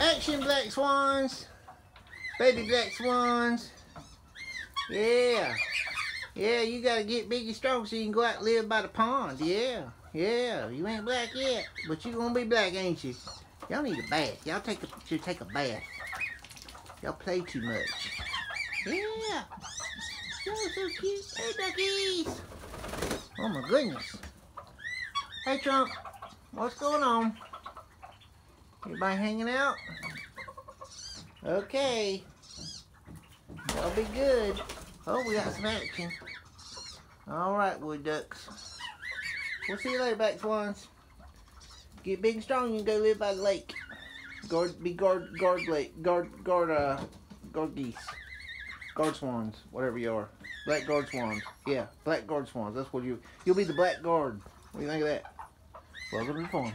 Action, black swans. Baby black swans. Yeah. Yeah, you gotta get big and strong so you can go out and live by the pond. Yeah. Yeah. You ain't black yet, but you gonna be black, ain't you? Y'all need a bath. Y'all take a should take a bath. Y'all play too much. Yeah. So cute. Hey, duckies. Oh my goodness. Hey, Trump. What's going on? Everybody hanging out? Okay. That'll be good. Oh, we got some action. Alright, wood ducks. We'll see you later, back swans. Get big and strong, and go live by the lake. Guard, be guard, guard lake, guard, guard, uh, guard geese. Guard swans, whatever you are. Black guard swans. Yeah, black guard swans. That's what you, you'll be the black guard. What do you think of that? Welcome to the farm.